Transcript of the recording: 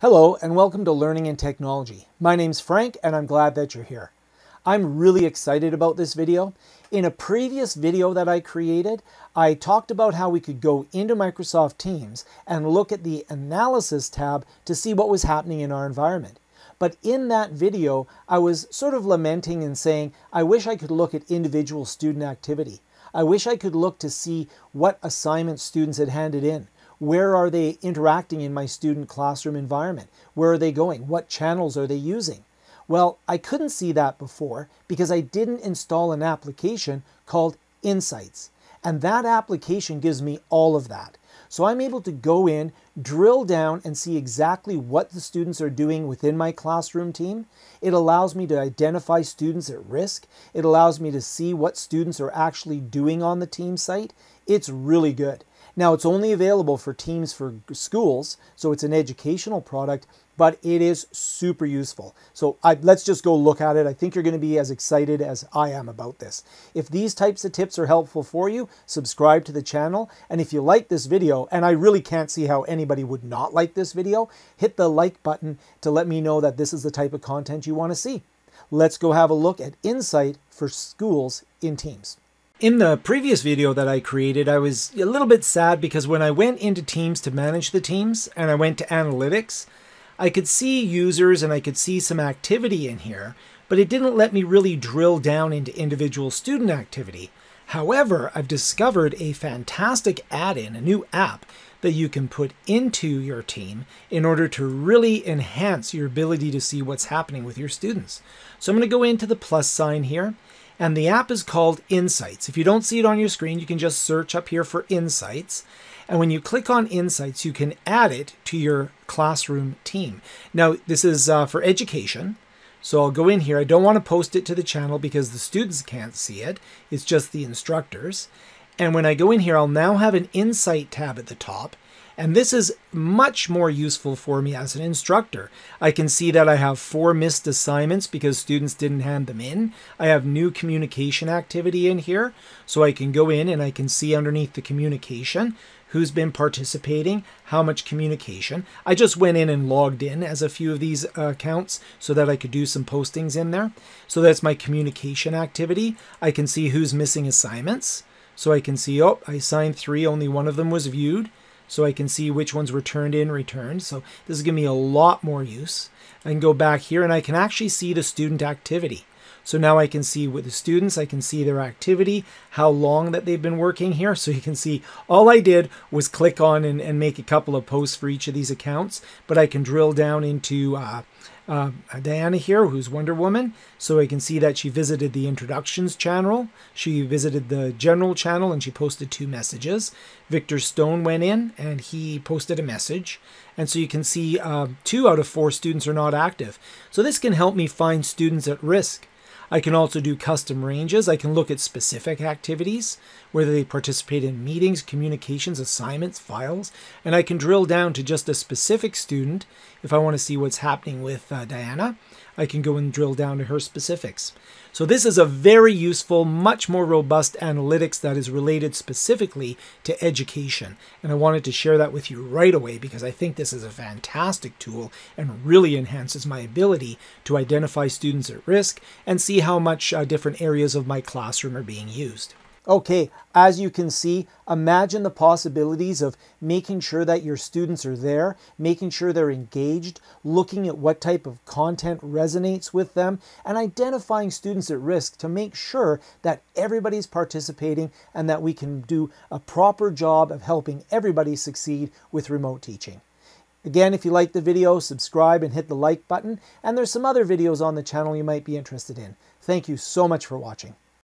Hello and welcome to Learning and Technology. My name's Frank and I'm glad that you're here. I'm really excited about this video. In a previous video that I created, I talked about how we could go into Microsoft Teams and look at the Analysis tab to see what was happening in our environment. But in that video, I was sort of lamenting and saying, I wish I could look at individual student activity. I wish I could look to see what assignments students had handed in. Where are they interacting in my student classroom environment? Where are they going? What channels are they using? Well, I couldn't see that before because I didn't install an application called Insights. And that application gives me all of that. So I'm able to go in, drill down, and see exactly what the students are doing within my classroom team. It allows me to identify students at risk. It allows me to see what students are actually doing on the team site. It's really good. Now, it's only available for teams for schools, so it's an educational product, but it is super useful. So I, let's just go look at it. I think you're going to be as excited as I am about this. If these types of tips are helpful for you, subscribe to the channel. And if you like this video, and I really can't see how anybody would not like this video, hit the like button to let me know that this is the type of content you want to see. Let's go have a look at Insight for schools in Teams. In the previous video that I created, I was a little bit sad because when I went into Teams to manage the teams and I went to Analytics, I could see users and I could see some activity in here, but it didn't let me really drill down into individual student activity. However, I've discovered a fantastic add-in, a new app that you can put into your team in order to really enhance your ability to see what's happening with your students. So I'm going to go into the plus sign here and the app is called Insights. If you don't see it on your screen, you can just search up here for Insights. And when you click on Insights, you can add it to your classroom team. Now, this is uh, for education. So I'll go in here. I don't want to post it to the channel because the students can't see it. It's just the instructors. And when I go in here, I'll now have an Insight tab at the top. And this is much more useful for me as an instructor. I can see that I have four missed assignments because students didn't hand them in. I have new communication activity in here. So I can go in and I can see underneath the communication who's been participating, how much communication. I just went in and logged in as a few of these uh, accounts so that I could do some postings in there. So that's my communication activity. I can see who's missing assignments. So I can see, oh, I signed three, only one of them was viewed so I can see which ones were turned in, returned. So this is giving me a lot more use. I can go back here and I can actually see the student activity. So now I can see with the students, I can see their activity, how long that they've been working here. So you can see all I did was click on and, and make a couple of posts for each of these accounts, but I can drill down into uh, uh, Diana here, who's Wonder Woman. So I can see that she visited the introductions channel. She visited the general channel and she posted two messages. Victor Stone went in and he posted a message. And so you can see uh, two out of four students are not active. So this can help me find students at risk. I can also do custom ranges. I can look at specific activities, whether they participate in meetings, communications, assignments, files, and I can drill down to just a specific student. If I want to see what's happening with uh, Diana, I can go and drill down to her specifics. So this is a very useful, much more robust analytics that is related specifically to education. And I wanted to share that with you right away because I think this is a fantastic tool and really enhances my ability to identify students at risk and see how much uh, different areas of my classroom are being used. Okay, as you can see, imagine the possibilities of making sure that your students are there, making sure they're engaged, looking at what type of content resonates with them, and identifying students at risk to make sure that everybody's participating and that we can do a proper job of helping everybody succeed with remote teaching. Again, if you like the video, subscribe and hit the like button, and there's some other videos on the channel you might be interested in. Thank you so much for watching.